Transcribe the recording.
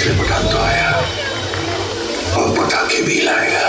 से पटाखा तो आया। और पटाखे भी लाएगा